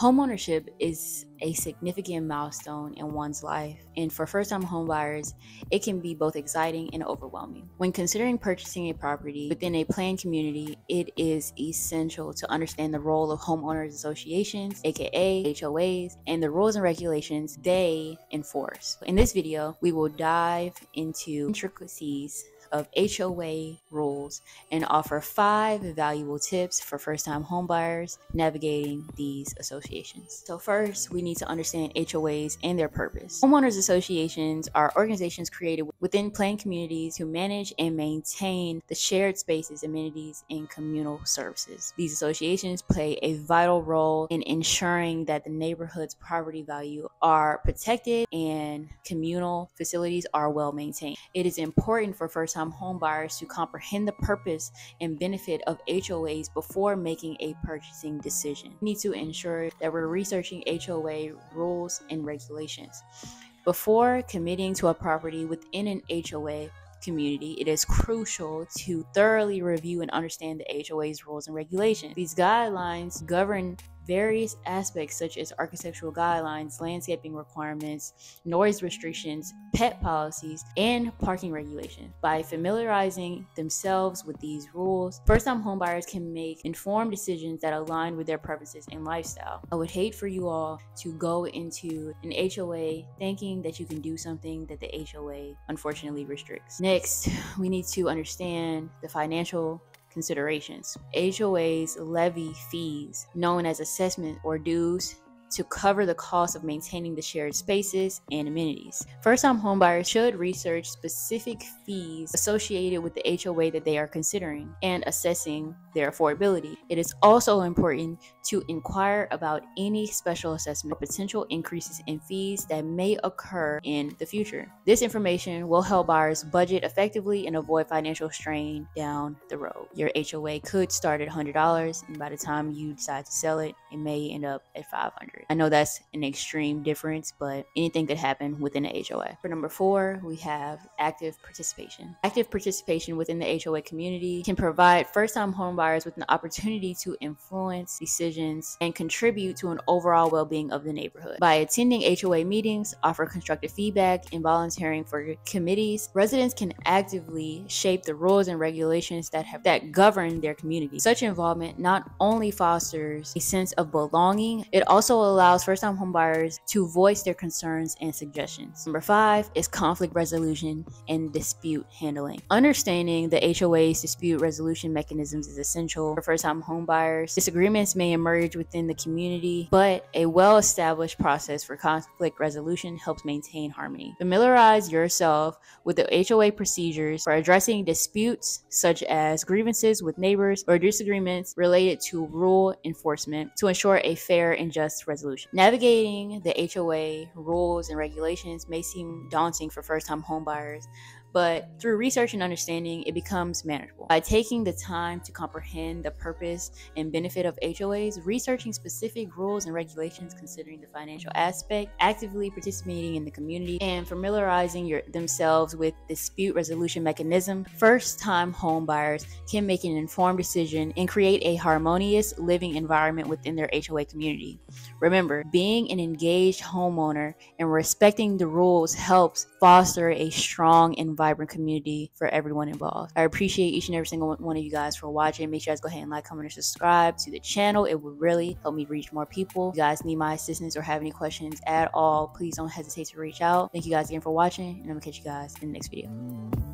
Homeownership is a significant milestone in one's life, and for first time homebuyers, it can be both exciting and overwhelming. When considering purchasing a property within a planned community, it is essential to understand the role of homeowners associations, aka HOAs, and the rules and regulations they enforce. In this video, we will dive into intricacies of HOA rules and offer five valuable tips for first time homebuyers navigating these associations. So, first, we need to understand HOAs and their purpose. Homeowners associations are organizations created within planned communities to manage and maintain the shared spaces, amenities, and communal services. These associations play a vital role in ensuring that the neighborhood's property value are protected and communal facilities are well maintained. It is important for first time time home buyers to comprehend the purpose and benefit of HOAs before making a purchasing decision. We need to ensure that we're researching HOA rules and regulations. Before committing to a property within an HOA, community, it is crucial to thoroughly review and understand the HOA's rules and regulations. These guidelines govern various aspects such as architectural guidelines, landscaping requirements, noise restrictions, pet policies, and parking regulations. By familiarizing themselves with these rules, first time homebuyers can make informed decisions that align with their preferences and lifestyle. I would hate for you all to go into an HOA thinking that you can do something that the HOA unfortunately restricts. Next, we need to understand the financial considerations. HOAs levy fees, known as assessment or dues, to cover the cost of maintaining the shared spaces and amenities. First time homebuyers should research specific fees associated with the HOA that they are considering and assessing their affordability. It is also important to inquire about any special assessment or potential increases in fees that may occur in the future. This information will help buyers budget effectively and avoid financial strain down the road. Your HOA could start at $100 and by the time you decide to sell it, it may end up at 500 I know that's an extreme difference, but anything could happen within the HOA. For number four, we have active participation. Active participation within the HOA community can provide first time homebuyers with an opportunity to influence decisions and contribute to an overall well being of the neighborhood. By attending HOA meetings, offer constructive feedback, and volunteering for committees, residents can actively shape the rules and regulations that have that govern their community. Such involvement not only fosters a sense of belonging, it also allows first time homebuyers to voice their concerns and suggestions. Number five is conflict resolution and dispute handling. Understanding the HOA's dispute resolution mechanisms is essential for first time homebuyers. Disagreements may emerge within the community, but a well established process for conflict resolution helps maintain harmony. Familiarize yourself with the HOA procedures for addressing disputes such as grievances with neighbors or disagreements related to rule enforcement to ensure a fair and just resolution resolution. Navigating the HOA rules and regulations may seem daunting for first time homebuyers, but through research and understanding, it becomes manageable. By taking the time to comprehend the purpose and benefit of HOAs, researching specific rules and regulations, considering the financial aspect, actively participating in the community, and familiarizing your, themselves with dispute resolution mechanism, first-time home buyers can make an informed decision and create a harmonious living environment within their HOA community. Remember, being an engaged homeowner and respecting the rules helps foster a strong and vibrant community for everyone involved. I appreciate each and every single one of you guys for watching. Make sure you guys go ahead and like, comment, and subscribe to the channel. It would really help me reach more people. If you guys need my assistance or have any questions at all, please don't hesitate to reach out. Thank you guys again for watching, and I'm gonna catch you guys in the next video.